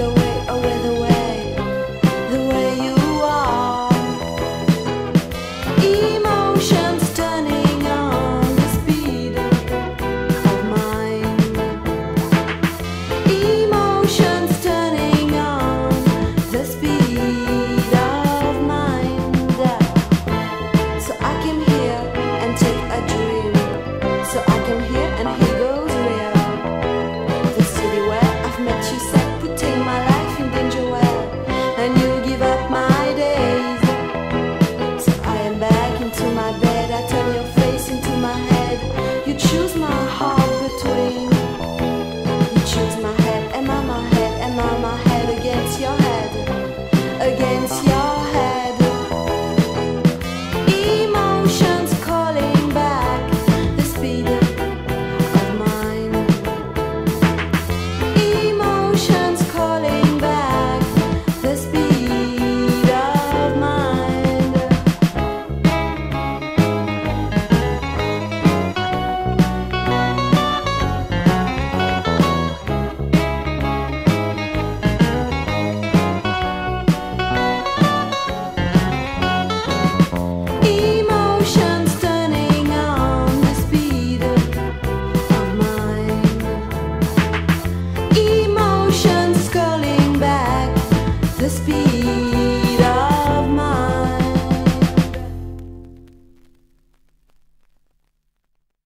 away. against you.